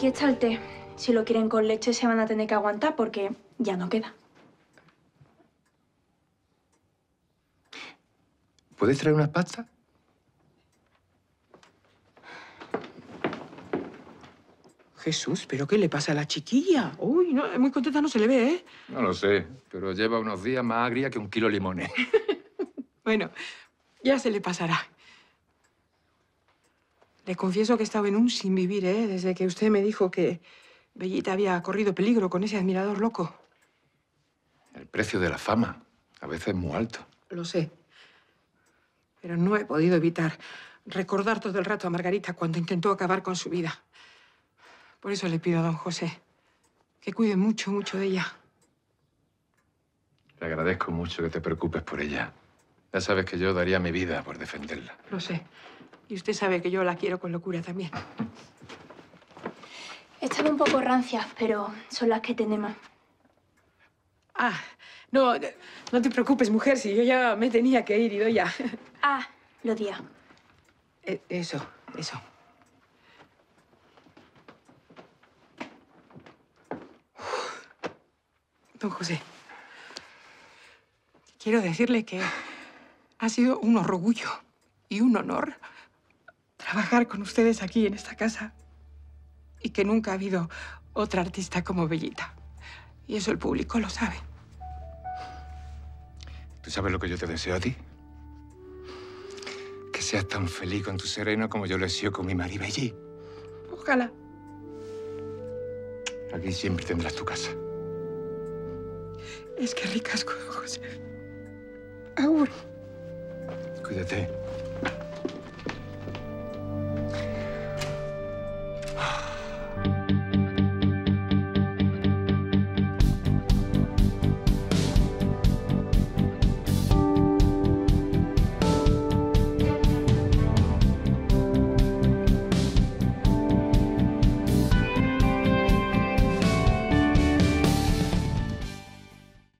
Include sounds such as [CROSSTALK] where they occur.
Aquí está el té. Si lo quieren con leche se van a tener que aguantar porque ya no queda. ¿Puedes traer unas pastas? Jesús, ¿pero qué le pasa a la chiquilla? Uy, no, muy contenta no se le ve, ¿eh? No lo sé, pero lleva unos días más agria que un kilo de limones. [LAUGHS] Bueno, ya se le pasará. Le confieso que he estado en un sin vivir, ¿eh? Desde que usted me dijo que Bellita había corrido peligro con ese admirador loco. El precio de la fama a veces es muy alto. Lo sé. Pero no he podido evitar recordar todo el rato a Margarita cuando intentó acabar con su vida. Por eso le pido a don José que cuide mucho, mucho de ella. Le agradezco mucho que te preocupes por ella. Ya sabes que yo daría mi vida por defenderla. Lo sé. Y usted sabe que yo la quiero con locura también. Están un poco rancias, pero son las que tenemos. Ah, no, no te preocupes, mujer, si yo ya me tenía que ir y doy ya. Ah, lo día. Eh, Eso, eso. Don José, quiero decirle que ha sido un orgullo y un honor trabajar con ustedes aquí en esta casa y que nunca ha habido otra artista como Bellita. Y eso el público lo sabe. ¿Tú sabes lo que yo te deseo a ti? Que seas tan feliz con tu sereno como yo lo he sido con mi Maribelli. Ojalá. Aquí siempre tendrás tu casa. Es que ricasco, José. Agur. Cuídate.